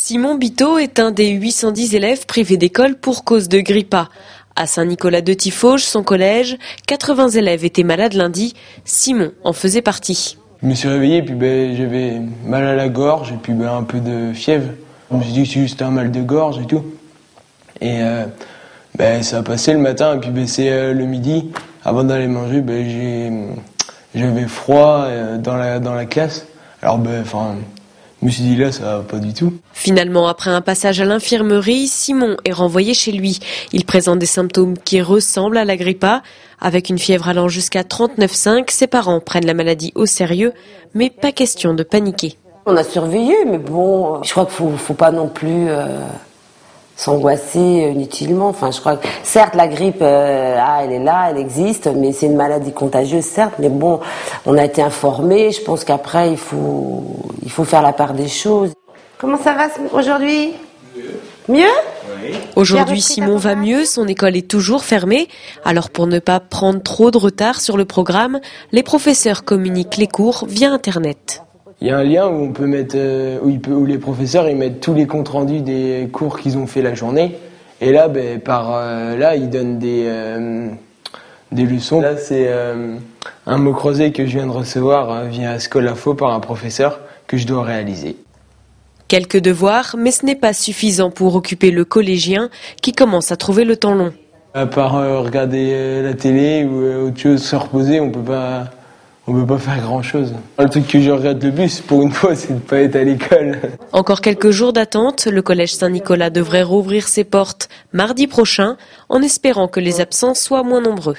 Simon Biteau est un des 810 élèves privés d'école pour cause de grippe A. À Saint-Nicolas-de-Tifauge, son collège, 80 élèves étaient malades lundi. Simon en faisait partie. Je me suis réveillé, puis ben, j'avais mal à la gorge et puis ben, un peu de fièvre. Je me suis dit que c'était juste un mal de gorge et tout. Et euh, ben, ça a passé le matin, et puis ben, c'est euh, le midi. Avant d'aller manger, ben, j'avais froid euh, dans, la, dans la classe. Alors, ben, enfin, je me suis dit là, ça va pas du tout. Finalement, après un passage à l'infirmerie, Simon est renvoyé chez lui. Il présente des symptômes qui ressemblent à la grippe A. Avec une fièvre allant jusqu'à 39,5, ses parents prennent la maladie au sérieux, mais pas question de paniquer. On a surveillé, mais bon, je crois qu'il faut, faut pas non plus euh, s'angoisser inutilement. Enfin, je crois que certes la grippe, euh, ah, elle est là, elle existe, mais c'est une maladie contagieuse, certes. Mais bon, on a été informés. Je pense qu'après, il faut, il faut faire la part des choses. Comment ça va aujourd'hui? Mieux oui. Aujourd'hui, Simon va mieux, son école est toujours fermée. Alors pour ne pas prendre trop de retard sur le programme, les professeurs communiquent les cours via Internet. Il y a un lien où on peut mettre, euh, où, il peut, où les professeurs ils mettent tous les comptes rendus des cours qu'ils ont fait la journée. Et là, ben, par euh, là, ils donnent des, euh, des leçons. Là, c'est un mot creusé que je viens de recevoir via Scolafo par un professeur que je dois réaliser. Quelques devoirs, mais ce n'est pas suffisant pour occuper le collégien qui commence à trouver le temps long. À part regarder la télé ou autre chose, se reposer, on peut pas on peut pas faire grand-chose. Le truc que je regrette le plus, pour une fois, c'est de pas être à l'école. Encore quelques jours d'attente, le collège Saint-Nicolas devrait rouvrir ses portes mardi prochain, en espérant que les absents soient moins nombreux.